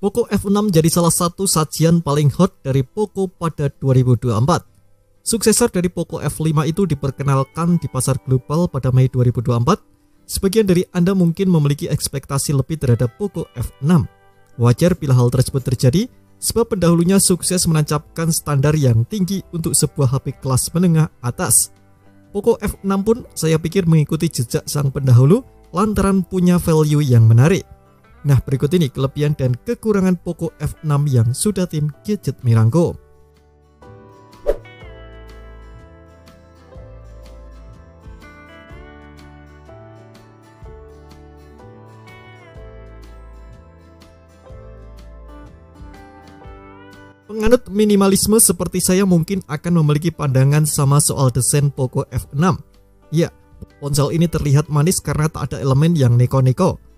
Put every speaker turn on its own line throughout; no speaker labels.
Poco F6 jadi salah satu sajian paling hot dari Poco pada 2024. Suksesor dari Poco F5 itu diperkenalkan di pasar global pada Mei 2024. Sebagian dari Anda mungkin memiliki ekspektasi lebih terhadap Poco F6. Wajar bila hal tersebut terjadi, sebab pendahulunya sukses menancapkan standar yang tinggi untuk sebuah HP kelas menengah atas. Poco F6 pun saya pikir mengikuti jejak sang pendahulu lantaran punya value yang menarik. Nah berikut ini kelebihan dan kekurangan Poco F6 yang sudah tim gadget Mirango. Penganut minimalisme seperti saya mungkin akan memiliki pandangan sama soal desain Poco F6. Ya, ponsel ini terlihat manis karena tak ada elemen yang neko-neko.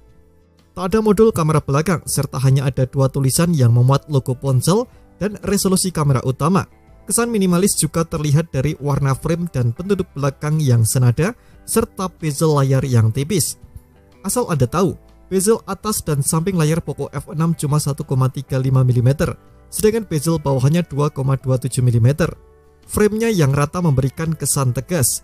Tak ada modul kamera belakang, serta hanya ada dua tulisan yang memuat logo ponsel dan resolusi kamera utama. Kesan minimalis juga terlihat dari warna frame dan penutup belakang yang senada, serta bezel layar yang tipis. Asal Anda tahu, bezel atas dan samping layar Poco F6 cuma 1,35 mm, sedangkan bezel bawahnya 2,27 mm. Framenya yang rata memberikan kesan tegas,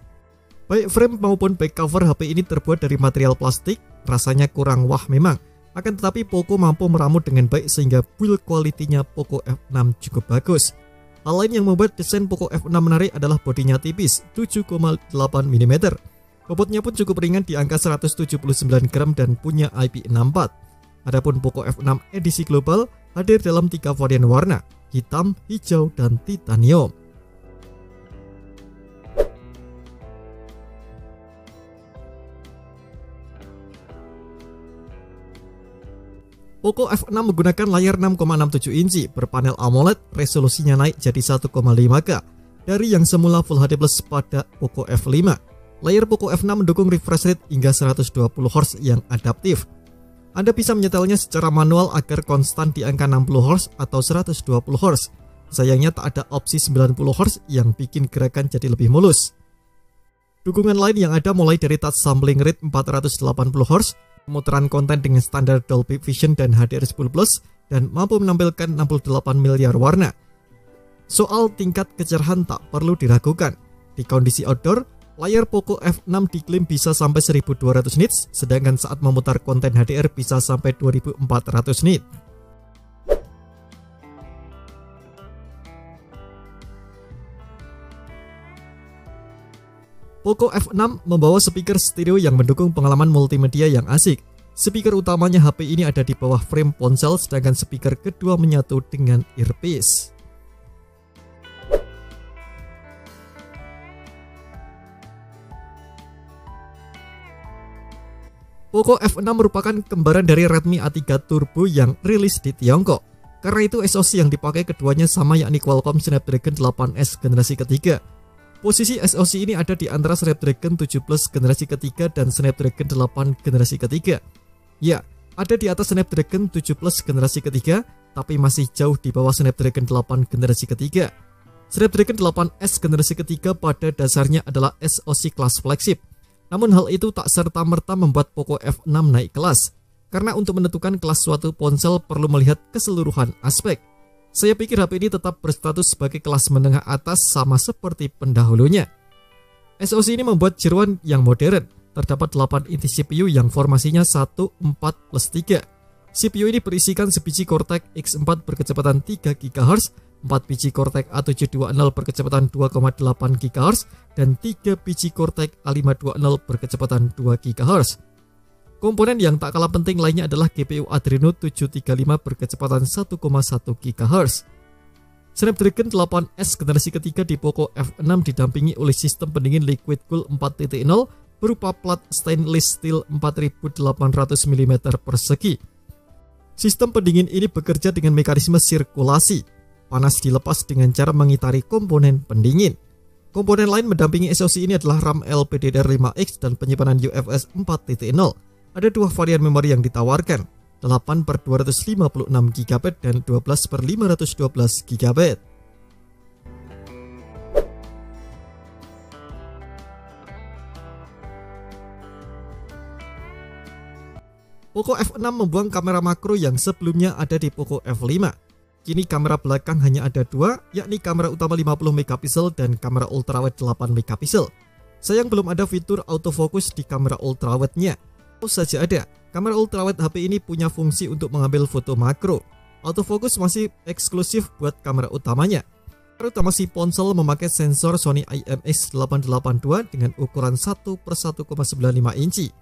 Baik frame maupun back cover HP ini terbuat dari material plastik, rasanya kurang wah memang. Akan tetapi Poco mampu meramu dengan baik sehingga build quality-nya Poco F6 cukup bagus. Hal lain yang membuat desain Poco F6 menarik adalah bodinya tipis, 7,8 mm. Bobotnya pun cukup ringan di angka 179 gram dan punya IP64. Adapun Poco F6 edisi global hadir dalam tiga varian warna, hitam, hijau, dan titanium. Poco F6 menggunakan layar 6,67 inci berpanel AMOLED, resolusinya naik jadi 1,5K dari yang semula Full HD Plus pada Poco F5. Layar Poco F6 mendukung refresh rate hingga 120 Hz yang adaptif. Anda bisa menyetelnya secara manual agar konstan di angka 60 Hz atau 120 Hz. Sayangnya tak ada opsi 90 Hz yang bikin gerakan jadi lebih mulus. Dukungan lain yang ada mulai dari touch sampling rate 480 Hz pemutaran konten dengan standar Dolby Vision dan HDR10 Plus dan mampu menampilkan 68 miliar warna. Soal tingkat kecerahan tak perlu diragukan. Di kondisi outdoor, layar Poco F6 diklaim bisa sampai 1200 nits, sedangkan saat memutar konten HDR bisa sampai 2400 nits. Poco F6 membawa speaker stereo yang mendukung pengalaman multimedia yang asik. Speaker utamanya HP ini ada di bawah frame ponsel sedangkan speaker kedua menyatu dengan earpiece. Poco F6 merupakan kembaran dari Redmi A3 Turbo yang rilis di Tiongkok. Karena itu SoC yang dipakai keduanya sama yakni Qualcomm Snapdragon 8S generasi ketiga. Posisi SoC ini ada di antara Snapdragon 7 Plus generasi ketiga dan Snapdragon 8 generasi ketiga. Ya, ada di atas Snapdragon 7 Plus generasi ketiga, tapi masih jauh di bawah Snapdragon 8 generasi ketiga. Snapdragon 8S generasi ketiga pada dasarnya adalah SoC kelas flagship. Namun hal itu tak serta-merta membuat Poco F6 naik kelas. Karena untuk menentukan kelas suatu ponsel perlu melihat keseluruhan aspek. Saya pikir HP ini tetap berstatus sebagai kelas menengah atas sama seperti pendahulunya. SoC ini membuat jeruan yang modern. Terdapat 8 inti CPU yang formasinya 1, 4, plus 3. CPU ini berisikan sebiji Cortex X4 berkecepatan 3 GHz, 4 biji Cortex A720 berkecepatan 2,8 GHz, dan 3 biji Cortex A520 berkecepatan 2 GHz. Komponen yang tak kalah penting lainnya adalah GPU Adreno 735 berkecepatan 1,1 GHz. Snapdragon 8S generasi ketiga di Poco F6 didampingi oleh sistem pendingin liquid cool 4.0 berupa plat stainless steel 4800 mm persegi. Sistem pendingin ini bekerja dengan mekanisme sirkulasi. Panas dilepas dengan cara mengitari komponen pendingin. Komponen lain mendampingi SoC ini adalah RAM LPDDR5X dan penyimpanan UFS 4.0 ada dua varian memori yang ditawarkan, 8 per 256 GB dan 12 per 512 GB. Poco F6 membuang kamera makro yang sebelumnya ada di Poco F5. Kini kamera belakang hanya ada dua, yakni kamera utama 50 megapiksel dan kamera ultrawide 8 megapiksel. Sayang belum ada fitur autofocus di kamera ultrawide-nya. Saja ada, kamera ultrawide HP ini punya fungsi untuk mengambil foto makro. Autofocus masih eksklusif buat kamera utamanya. Terutama si ponsel memakai sensor Sony IMX882 dengan ukuran 1 per 1,95 inci.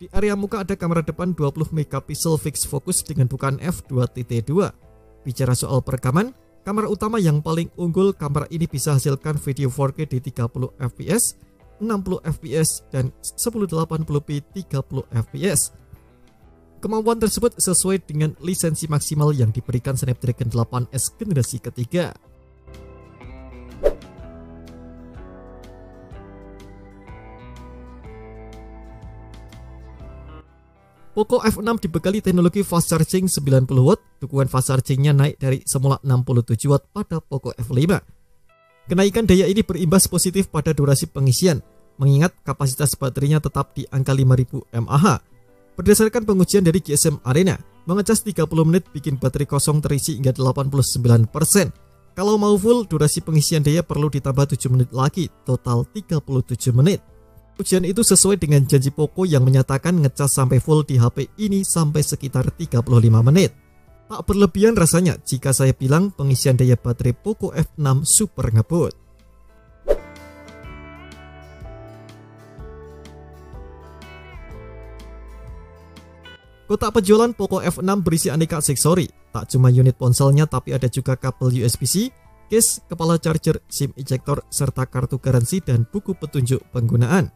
Di area muka ada kamera depan 20 megapiksel fixed focus dengan bukaan f2.2 Bicara soal perekaman, kamera utama yang paling unggul kamera ini bisa hasilkan video 4K di 30 fps, 60 fps, dan 1080p 30 fps. Kemampuan tersebut sesuai dengan lisensi maksimal yang diberikan Snapdragon 8S generasi ketiga. Poco F6 dibekali teknologi fast charging 90 watt, dukungan fast chargingnya naik dari semula 67 watt pada Poco F5. Kenaikan daya ini berimbas positif pada durasi pengisian, mengingat kapasitas baterainya tetap di angka 5000 mAh. Berdasarkan pengujian dari GSM Arena, mengecas 30 menit bikin baterai kosong terisi hingga 89%. Kalau mau full, durasi pengisian daya perlu ditambah 7 menit lagi, total 37 menit. Ujian itu sesuai dengan janji Poco yang menyatakan ngecas sampai full di HP ini sampai sekitar 35 menit. Tak berlebihan rasanya jika saya bilang pengisian daya baterai Poco F6 super ngebut. Kotak penjualan Poco F6 berisi aneka aksesori, tak cuma unit ponselnya tapi ada juga kabel USB-C, case, kepala charger, SIM ejector, serta kartu garansi dan buku petunjuk penggunaan.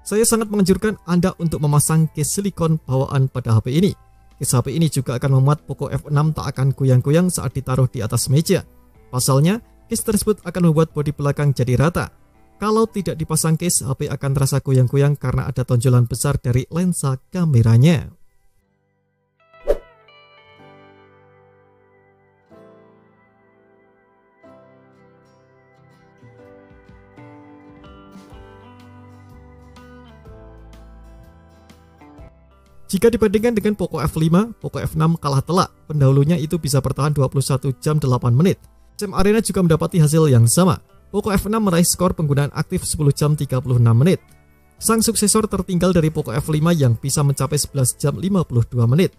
Saya sangat menganjurkan Anda untuk memasang case silikon bawaan pada HP ini. Case HP ini juga akan memuat Poco F6 tak akan goyang-goyang saat ditaruh di atas meja. Pasalnya, case tersebut akan membuat bodi belakang jadi rata. Kalau tidak dipasang case, HP akan terasa goyang-goyang karena ada tonjolan besar dari lensa kameranya. Jika dibandingkan dengan Poco F5, Poco F6 kalah telak. Pendahulunya itu bisa bertahan 21 jam 8 menit. Jam Arena juga mendapati hasil yang sama. Poco F6 meraih skor penggunaan aktif 10 jam 36 menit. Sang suksesor tertinggal dari Poco F5 yang bisa mencapai 11 jam 52 menit.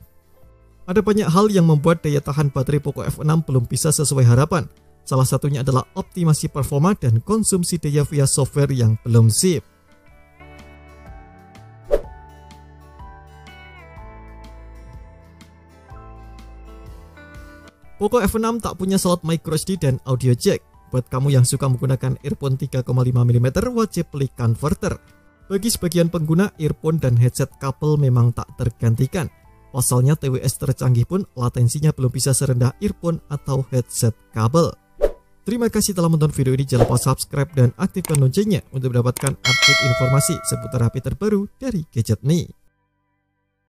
Ada banyak hal yang membuat daya tahan baterai Poco F6 belum bisa sesuai harapan. Salah satunya adalah optimasi performa dan konsumsi daya via software yang belum sip. Poco F6 tak punya slot microSD dan audio jack. Buat kamu yang suka menggunakan earphone 3,5 mm wajib beli converter. Bagi sebagian pengguna, earphone dan headset kabel memang tak tergantikan. Pasalnya TWS tercanggih pun latensinya belum bisa serendah earphone atau headset kabel. Terima kasih telah menonton video ini. Jangan lupa subscribe dan aktifkan loncengnya untuk mendapatkan update informasi seputar HP terbaru dari Gadget Me.